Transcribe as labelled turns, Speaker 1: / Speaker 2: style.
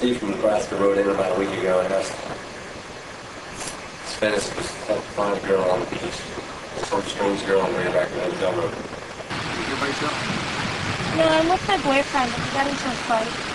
Speaker 1: Steve from Nebraska wrote in about a week ago and asked Spence to help find a girl on the beach. Some strange girl on the way back to the hotel room.
Speaker 2: You by yourself?
Speaker 3: No, I'm with my boyfriend. We got into a fight.